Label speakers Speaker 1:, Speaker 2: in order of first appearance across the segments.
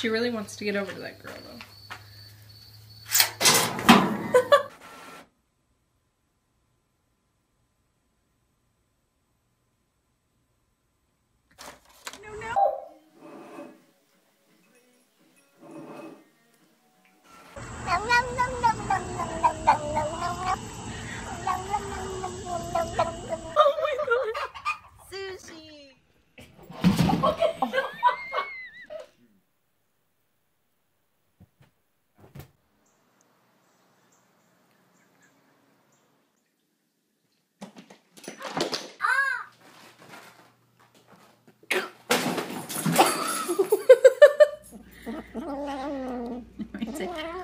Speaker 1: She really wants to get over to that girl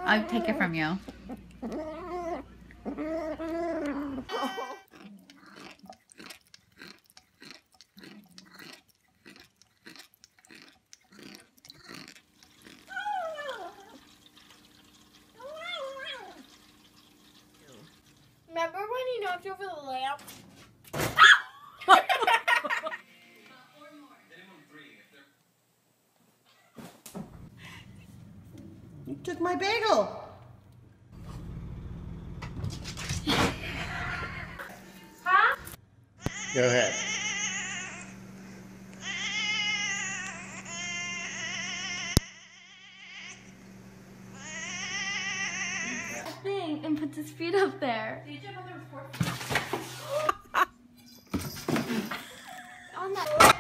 Speaker 2: I'll take it from you.
Speaker 3: Remember when he knocked over the lamp?
Speaker 4: You took my bagel. Huh? Go ahead.
Speaker 3: Thing and puts his feet up there. On that.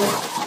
Speaker 4: Of them.